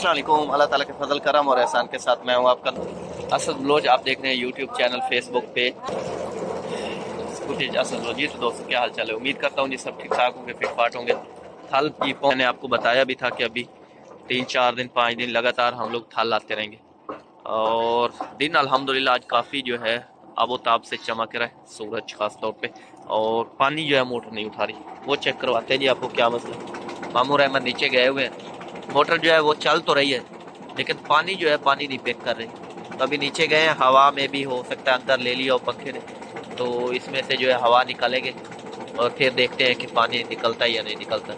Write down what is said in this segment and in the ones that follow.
असलम अल्लाह ताला के फजल, करम और एहसान के साथ मैं हूँ आपका असद ब्लोज। आप देख रहे हैं यूट्यूब चैनल फेसबुक पे। असद ब्लोज। तो दोस्तों, क्या हाल चाल है? उम्मीद करता हूँ जी सब ठीक ठाक होंगे, फिट फाट होंगे। थल की मैंने आपको बताया भी था कि अभी तीन चार दिन, पाँच दिन लगातार हम लोग थल लाते रहेंगे। और दिन अलहमदिल्ला आज काफ़ी जो है, आबोताब से चमक रहा है, सूरज खास तौर पे। और पानी जो है, मोटर नहीं उठा रही। वो चेक करवाते हैं जी आपको क्या मसला मामूर अहमद नीचे गए हुए हैं। मोटर जो है वो चल तो रही है, लेकिन पानी जो है पानी नहीं पैक कर रही। तो अभी नीचे गए हैं, हवा में भी हो सकता है अंदर ले लिया हो पंखे ने तो इसमें से जो है हवा निकालेंगे और फिर देखते हैं कि पानी निकलता है या नहीं निकलता।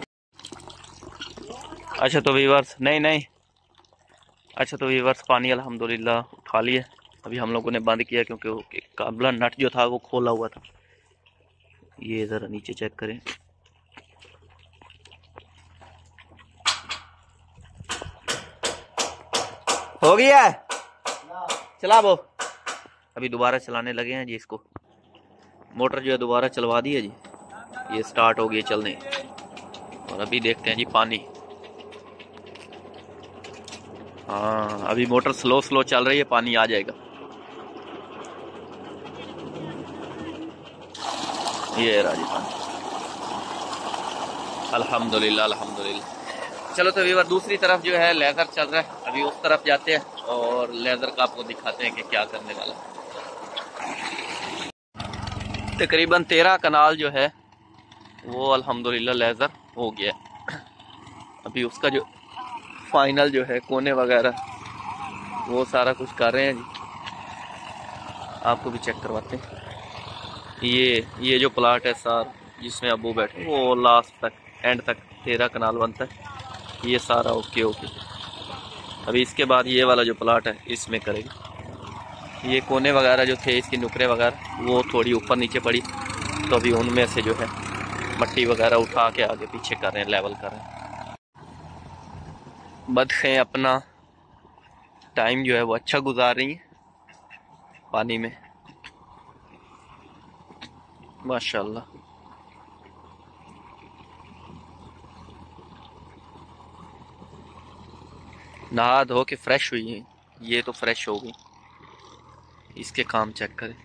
अच्छा तो वीवर्स नहीं नहीं। अच्छा तो वीवर्स पानी अल्हम्दुलिल्लाह उठा लिया अभी हम लोगों ने बंद किया क्योंकि काबला नट जो था, वो खोला हुआ था। ये ज़रा नीचे चेक करें। हो गया है? चला वो अभी दोबारा चलाने लगे हैं जी इसको। मोटर जो है दोबारा चलवा दी है जी। ये स्टार्ट हो गई चलने। और अभी देखते हैं जी पानी। हाँ अभी मोटर स्लो स्लो चल रही है पानी आ जाएगा। ये राज़ी पानी अल्हम्दुलिल्लाह अल्हम्दुलिल्लाह। चलो तो वीवर दूसरी तरफ़ जो है लेज़र चल रहा है। अभी उस तरफ़ जाते हैं और लेज़र का आपको दिखाते हैं कि क्या करने वाला तकरीबन तेरह कनाल जो है, वो अल्हम्दुलिल्लाह लेज़र हो गया अभी उसका जो फाइनल जो है, कोने वगैरह, वो सारा कुछ कर रहे हैं जी। आपको भी चेक करवाते हैं। ये ये जो प्लाट है सार जिसमें अबू बैठे वो लास्ट तक एंड तक, तेरह कनाल बनता है। ये सारा ओके ओके अभी इसके बाद ये वाला जो प्लाट है, इसमें करेगी। ये कोने वगैरह जो थे, इसकी नुकरे वगैरह, वो थोड़ी ऊपर नीचे पड़ी। तो अभी उनमें से जो है, मट्टी वगैरह उठा के आगे पीछे कर रहे हैं लेवल कर रहे हैं। बदखें अपना। टाइम जो है वो अच्छा गुजार रही हैं, पानी में। माशाल्लाह। नहा धो के फ्रेश हुई है। ये तो फ्रेश हो गई। इसके काम चेक करें।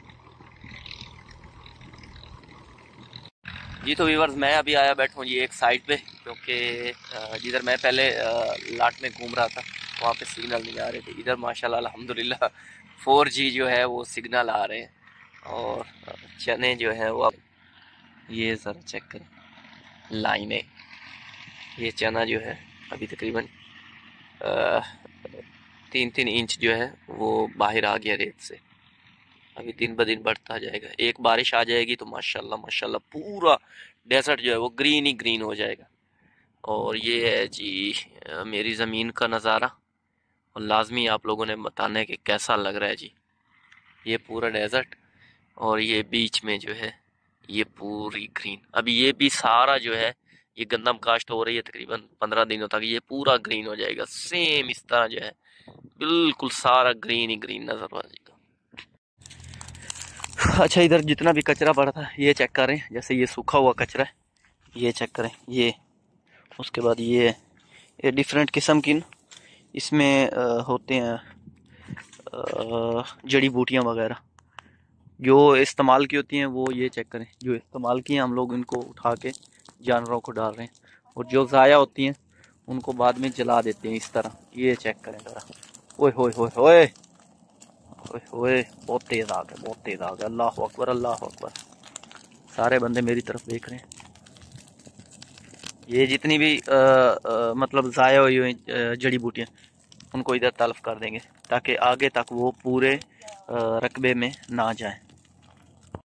जी तो व्यूवर्स मैं अभी आया बैठा हूँ ये एक साइड पे, क्योंकि जिधर मैं पहले लाट में घूम रहा था, वहाँ पे सिग्नल नहीं आ रहे थे। इधर माशाल्लाह, अल्हम्दुलिल्लाह फोर जी जो है वो सिग्नल आ रहे हैं। और चने जो है वो अब, ये ज़रा चेक करें। लाइनें। ये चना जो है, अभी तकरीबन तीन तीन इंच जो है, वो बाहर आ गया रेत से। अभी दिन ब दिन बढ़ता जाएगा। एक बारिश आ जाएगी तो माशाल्लाह माशाल्लाह पूरा डेजर्ट जो है वो ग्रीन ही ग्रीन हो जाएगा। और ये है जी मेरी ज़मीन का नज़ारा। और लाजमी आप लोगों ने बताना है कि कैसा लग रहा है जी। ये पूरा डेजर्ट और ये बीच में जो है, ये पूरी ग्रीन। अभी ये भी सारा जो है ये गंदम काश्त हो रही है तकरीबन पंद्रह दिनों तक ये पूरा ग्रीन हो जाएगा। सेम इस तरह जो है। बिल्कुल सारा ग्रीन ही ग्रीन नज़र आ जाएगा। अच्छा इधर जितना भी कचरा पड़ा था ये चेक करें। जैसे ये सूखा हुआ कचरा है ये चेक करें। ये उसके बाद ये ये डिफरेंट किस्म की इसमें आ, होते हैं जड़ी बूटियाँ वगैरह। जो इस्तेमाल की होती हैं वो ये चेक करें। जो इस्तेमाल की हैं हम लोग इनको उठा के जानवरों को डाल रहे हैं और जो ज़ाया होती हैं उनको बाद में जला देते हैं इस तरह। ये चेक करें ज़रा। ओए होए होए होए ओए बहुत तेज़ आ गया बहुत तेज़ आ गया अल्लाह अकबर अल्लाह अकबर। सारे बंदे मेरी तरफ़ देख रहे हैं। ये जितनी भी आ, आ, मतलब ज़ाया हुई हुई जड़ी बूटियाँ उनको इधर तल्फ कर देंगे ताकि आगे तक वो पूरे रकबे में ना जाएँ।